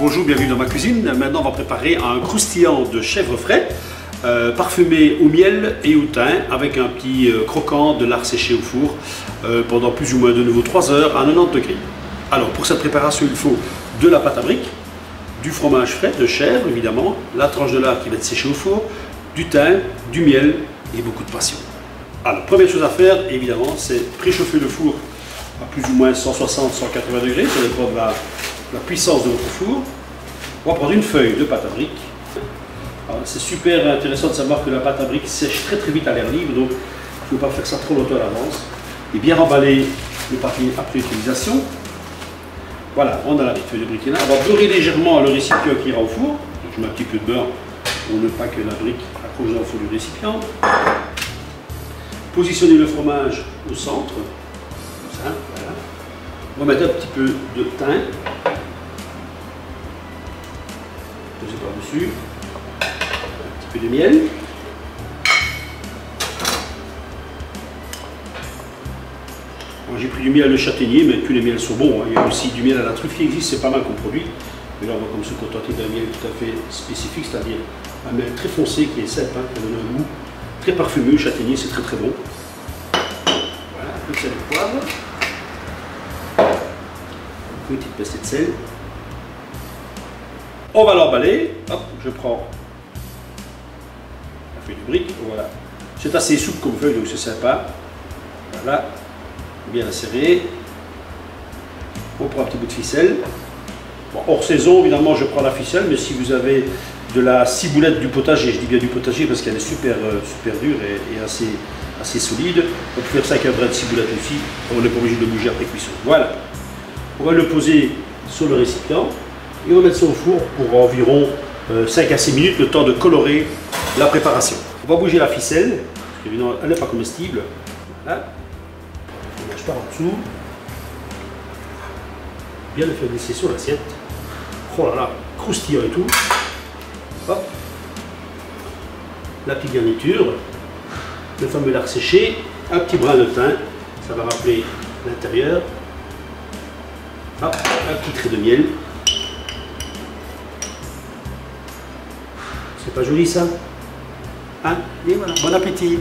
Bonjour, bienvenue dans ma cuisine. Maintenant, on va préparer un croustillant de chèvre frais, euh, parfumé au miel et au thym, avec un petit euh, croquant de lard séché au four euh, pendant plus ou moins de nouveau 3 heures à 90 degrés. Alors, pour cette préparation, il faut de la pâte à briques, du fromage frais, de chèvre évidemment, la tranche de lard qui va être séchée au four, du thym, du miel et beaucoup de passion. Alors, première chose à faire, évidemment, c'est préchauffer le four à plus ou moins 160-180 degrés, ça dépend de la, la puissance de votre four. On va prendre une feuille de pâte à briques. C'est super intéressant de savoir que la pâte à briques sèche très très vite à l'air libre, donc il ne faut pas faire ça trop longtemps à l'avance. Et bien remballer le papier après utilisation. Voilà, on a la feuille de brique là. On va beurrer légèrement le récipient qui ira au four. je mets un petit peu de beurre pour ne pas que la brique accroche dans le fond du récipient. Positionner le fromage au centre. Comme ça, voilà. On va mettre un petit peu de thym par-dessus. Un petit peu de miel. J'ai pris du miel de châtaignier, mais tous les miels sont bons. Hein. Il y a aussi du miel à la truffe qui existe, c'est pas mal comme produit. Mais là, on va comme se contenter d'un miel tout à fait spécifique, c'est-à-dire un miel très foncé qui est cèpe, hein, qui donne un goût très parfumeux. Châtaignier, c'est très très bon. Voilà, un peu de sel de poivre. Une petite pincée de sel. On va l'emballer. Hop, je prends la feuille de brique. Voilà. C'est assez souple comme feuille, donc c'est sympa. Voilà. Bien la serrer. On prend un petit bout de ficelle. hors saison, évidemment, je prends la ficelle, mais si vous avez de la ciboulette du potager, je dis bien du potager parce qu'elle est super, euh, super dure et, assez, assez solide, on peut faire ça avec un brin de ciboulette aussi. On n'est pas obligé de bouger après cuisson. Voilà. On va le poser sur le récipient et on va mettre ça au four pour environ 5 euh, à 6 minutes, le temps de colorer la préparation. On va bouger la ficelle, parce qu'évidemment elle n'est pas comestible. Voilà. On mange par en dessous. Bien le faire glisser sur l'assiette. Oh là là, croustillant et tout. Hop. La petite garniture, le fameux lard séché, un petit brin de thym, ça va rappeler l'intérieur. un petit trait de miel. C'est pas joli ça? Hein? Et voilà, bon appétit